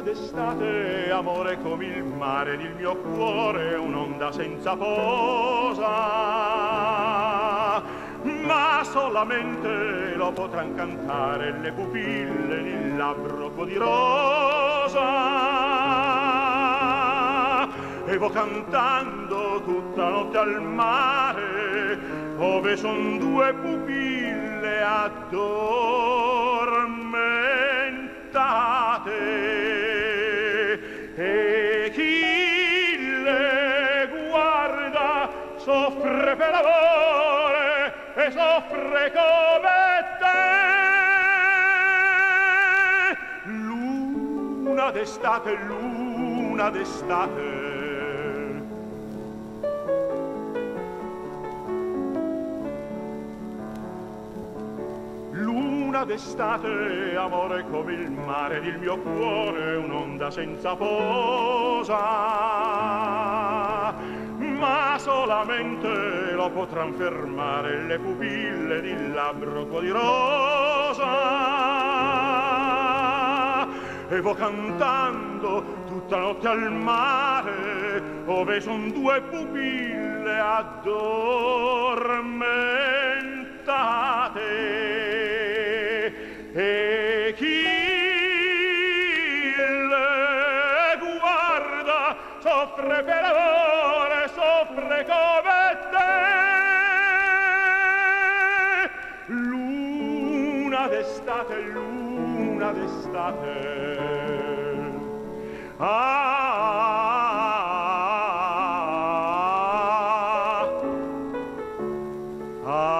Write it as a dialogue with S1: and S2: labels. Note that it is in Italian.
S1: d'estate, amore come il mare ed il mio cuore un'onda senza posa. Ma solamente lo potran cantare le pupille il labbro di rosa. E vo cantando tutta notte al mare, ove son due pupille addormentate. Soffre per amore e soffre come te. Luna d'estate, luna d'estate, d'estate, amore come il mare ed il mio cuore un'onda senza posa. Solamente lo potran fermare le pupille di labbro tuo di rosa. E vo cantando tutta notte al mare, ove son due pupille addormentate. soffre per amore, soffre come te. Luna d'estate, luna d'estate. Ah! Ah!